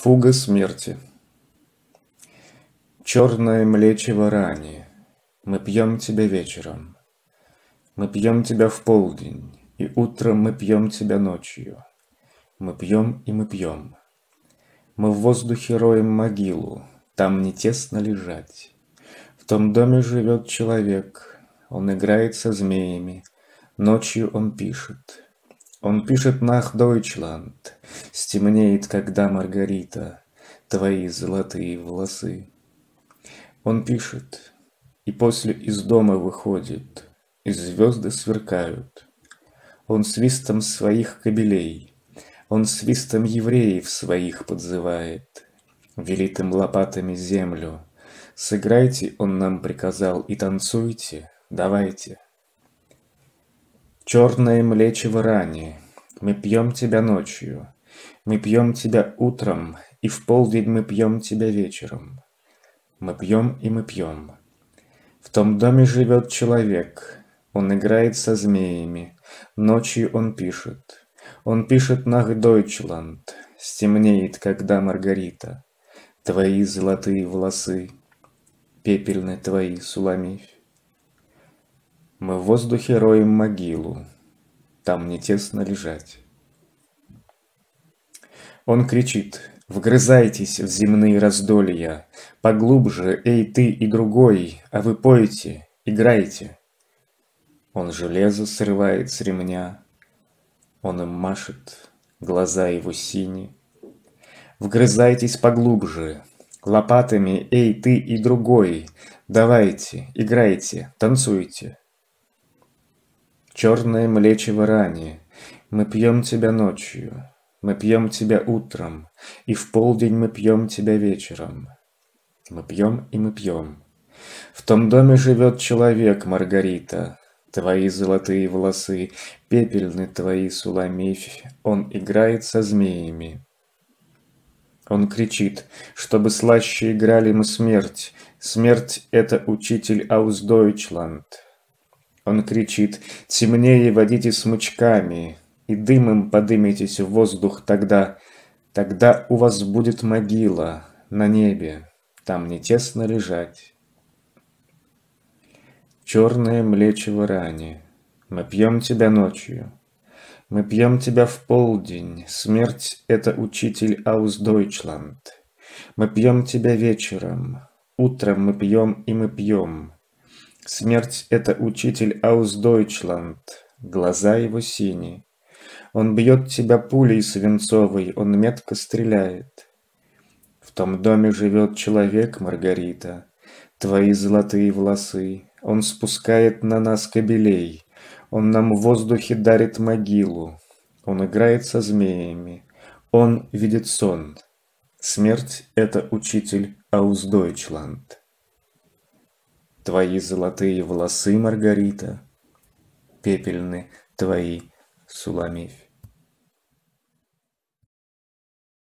Фуга смерти Черное млечево ранее, Мы пьем тебя вечером. Мы пьем тебя в полдень, И утром мы пьем тебя ночью. Мы пьем и мы пьем. Мы в воздухе роем могилу, Там не тесно лежать. В том доме живет человек, Он играет со змеями, Ночью он пишет — он пишет «Нах, Дойчланд», Стемнеет, когда Маргарита, Твои золотые волосы. Он пишет, и после из дома выходит, И звезды сверкают. Он свистом своих кобелей, Он свистом евреев своих подзывает, Велит им лопатами землю. Сыграйте, он нам приказал, и танцуйте, давайте. Черное млечево ранее, мы пьем тебя ночью, Мы пьем тебя утром, и в полдень мы пьем тебя вечером. Мы пьем и мы пьем. В том доме живет человек, Он играет со змеями, Ночью он пишет. Он пишет «Нах, Дойчланд», Стемнеет, когда Маргарита, Твои золотые волосы, Пепельны твои, Суламифь. Мы в воздухе роем могилу, Там не тесно лежать. Он кричит, вгрызайтесь в земные раздолья, Поглубже, эй ты и другой, А вы поете, играйте. Он железо срывает с ремня, Он им машет, глаза его сини. Вгрызайтесь поглубже, лопатами, эй ты и другой, Давайте, играйте, танцуйте. Черное млечево ранее, Мы пьем тебя ночью, Мы пьем тебя утром, И в полдень мы пьем тебя вечером. Мы пьем и мы пьем. В том доме живет человек, Маргарита, Твои золотые волосы, Пепельны твои, Суламифь, Он играет со змеями. Он кричит, чтобы слаще играли мы смерть, Смерть — это учитель Аусдойчланд. Он кричит «Темнее водите смычками, и дымом подымитесь в воздух тогда, Тогда у вас будет могила на небе, там не тесно лежать». Черное млечево ране, мы пьем тебя ночью, Мы пьем тебя в полдень, смерть — это учитель Аусдойчланд. Мы пьем тебя вечером, утром мы пьем и мы пьем, Смерть — это учитель Аусдойчланд, глаза его синие. Он бьет тебя пулей свинцовой, он метко стреляет. В том доме живет человек, Маргарита, твои золотые волосы. Он спускает на нас кобелей, он нам в воздухе дарит могилу. Он играет со змеями, он видит сон. Смерть — это учитель Аусдойчланд. Твои золотые волосы, Маргарита, Пепельны твои, Суламифь.